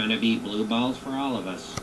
going to be blue balls for all of us.